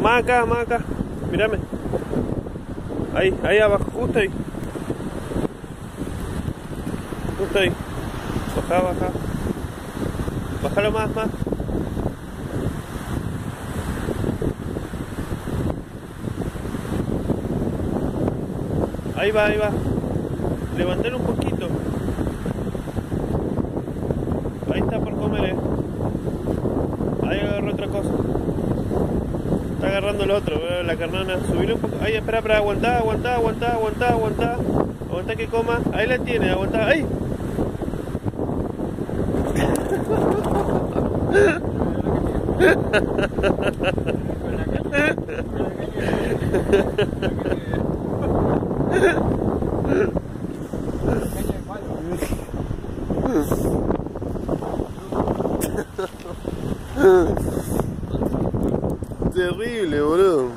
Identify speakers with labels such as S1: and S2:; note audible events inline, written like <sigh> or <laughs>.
S1: Más acá, más acá. Mírame. Ahí, ahí abajo, justo ahí. Justo ahí. Baja, baja. Bájalo más, más. Ahí va, ahí va. Levantalo un poquito. Ahí está por comer, eh. Ahí agarró otra cosa. Agarrando el otro, la carnona. Subir un poco. Ahí, espera, espera, aguantá, aguantá, aguantá, aguantá, aguantá. Aguantá que coma. Ahí la tiene, aguantá. ¡Ahí! <laughs> <laughs> Terrible, boludo.